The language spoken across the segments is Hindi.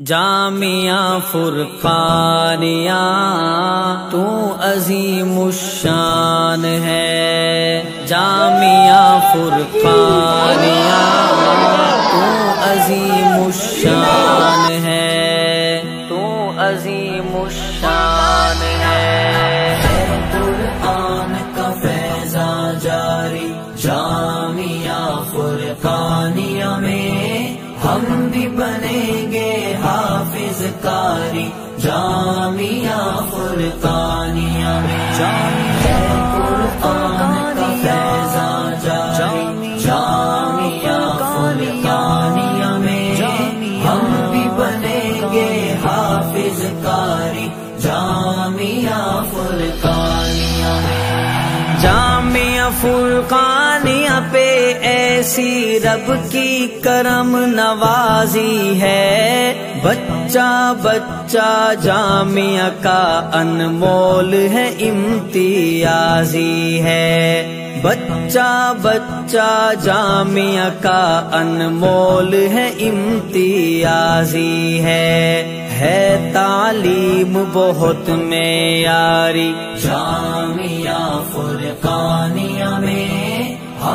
जामिया फुरकानिया तू अजीम शान है। जामिया फुरकानिया तू अजीमुशान है। तू अजीमुशान है हम भी बनेंगे हाफिज कारी जामिया फुरकानिया। में जामिया का फैजा जारी जामिया फुरकानिया में हम भी बनेंगे हाफिज कारी जामिया फुरकानिया में। जामिया फुरकानिया पे ऐसी रब की करम नवाजी है। बच्चा बच्चा, जामिया का अनमोल है, इम्तियाजी है। बच्चा बच्चा, जामिया का अनमोल है, इम्तियाजी है। है तालीम बहुत में जामिया, फुरकानिया में।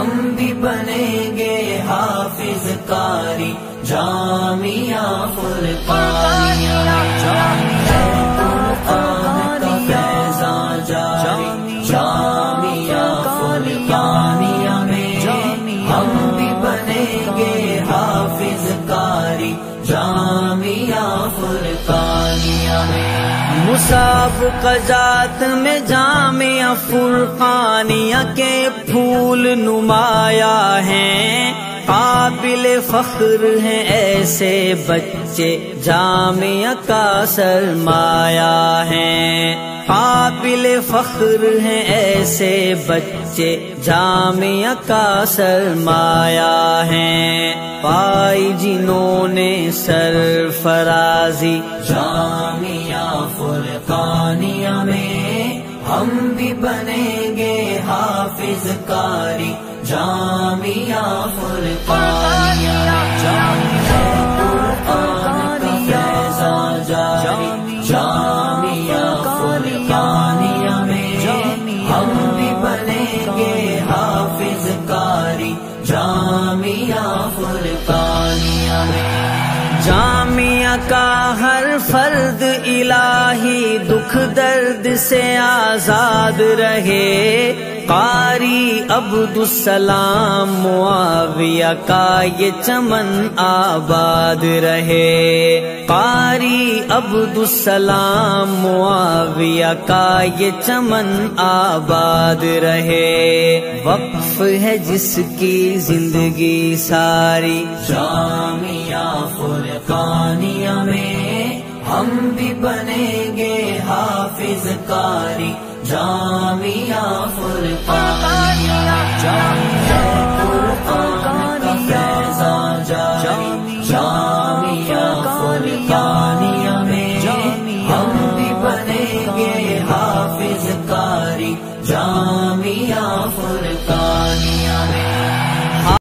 हम भी बनेंगे हाफिज कारी जामिया फुरकानिया जामिया कुरान का फैजा जारी जामिया फुरकानिया में हम भी बनेंगे हाफिज कारी जामिया फुरकानिया में। मुसाफ कजात में जामिया फुरकानिया के फूल नुमाया हैं। काबिल फख्र हैं ऐसे बच्चे, जामिया का सरमाया है। काबिल फख्र हैं ऐसे बच्चे, जामिया का सरमाया है। पाई जिन्होंने सरफराजी, जामिया फुरकानिया में हम भी बनेंगे हाफिज कारी, जामिया फुरकानिया, जामिया कुरान का फैजा जारी जामिया फुरकानिया में हम भी बनेंगे हाफिज कारी, जामिया फुरकानिया में। का हर फर्द इलाही दुख दर्द से आज़ाद रहे। कारी अब्दुसलाम मुआविया का ये चमन आबाद रहे। कारी अब्दुसलाम मुआविया का ये चमन आबाद रहे। वक्फ है जिसकी ज़िंदगी सारी। जामिया भी बनेंगे हाफिज कारी जामिया फुरकानिया। जामिया फुरकान का फैजा जारी जामिया फुरकानिया में हम भी बनेंगे हाफिज कारी जामिया फुरकानिया।